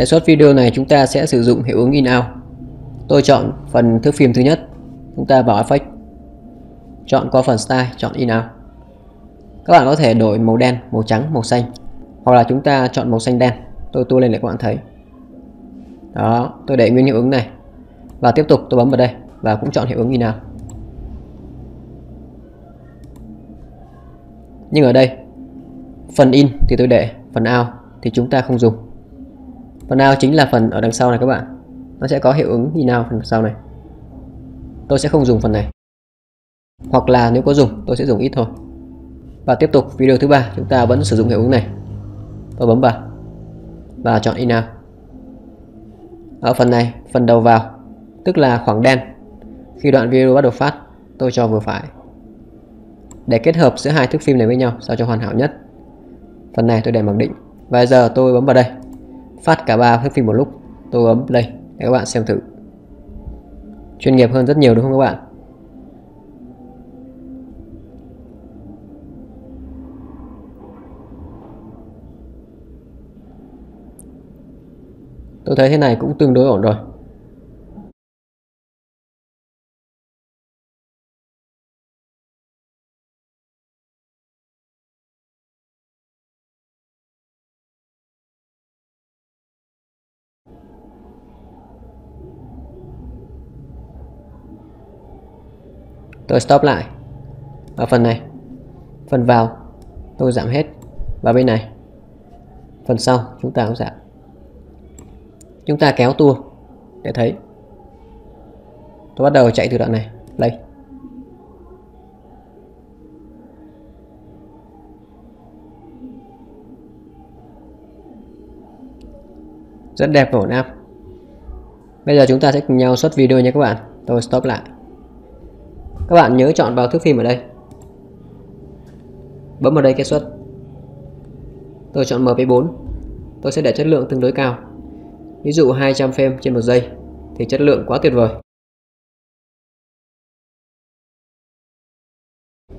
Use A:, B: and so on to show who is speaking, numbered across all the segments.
A: Để xuất video này chúng ta sẽ sử dụng hiệu ứng in out. Tôi chọn phần thước phim thứ nhất. Chúng ta vào Effect. Chọn qua phần Style, chọn in out. Các bạn có thể đổi màu đen, màu trắng, màu xanh. Hoặc là chúng ta chọn màu xanh đen. Tôi tua lên để các bạn thấy. Đó, tôi để nguyên hiệu ứng này. Và tiếp tục tôi bấm vào đây và cũng chọn hiệu ứng in out. Nhưng ở đây, phần in thì tôi để, phần out thì chúng ta không dùng. Phần nào chính là phần ở đằng sau này các bạn. Nó sẽ có hiệu ứng như nào phần sau này. Tôi sẽ không dùng phần này. Hoặc là nếu có dùng, tôi sẽ dùng ít thôi. Và tiếp tục video thứ ba chúng ta vẫn sử dụng hiệu ứng này. Tôi bấm vào và chọn in out. Ở phần này, phần đầu vào, tức là khoảng đen. Khi đoạn video bắt đầu phát, tôi cho vừa phải. Để kết hợp giữa hai thước phim này với nhau sao cho hoàn hảo nhất. Phần này tôi để mặc định. Và giờ tôi bấm vào đây. Phát cả ba thước phim một lúc. Tôi bấm play, để các bạn xem thử. Chuyên nghiệp hơn rất nhiều đúng không các bạn? Tôi thấy thế này cũng tương đối ổn rồi. Tôi stop lại. Ở phần này. Phần vào. Tôi giảm hết. Và bên này. Phần sau, chúng ta cũng giảm. Chúng ta kéo tua để thấy. Tôi bắt đầu chạy từ đoạn này. Lấy rất đẹp và ổn áp. Bây giờ chúng ta sẽ cùng nhau xuất video nha các bạn. Tôi stop lại các bạn nhớ chọn vào thước phim ở đây. Bấm vào đây kết xuất. Tôi chọn MP4 tôi sẽ để chất lượng tương đối cao. Ví dụ 200 frame trên một giây thì chất lượng quá tuyệt vời.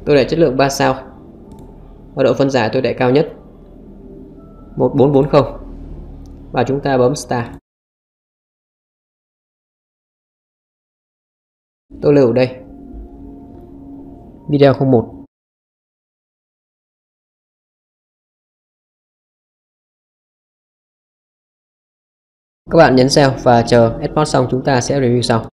A: Tôi để chất lượng 3 sao. Và độ phân giải tôi để cao nhất. 1440 và chúng ta bấm Start tôi lưu ở đây video 01 Các bạn nhấn sale và chờ export xong, chúng ta sẽ review sau.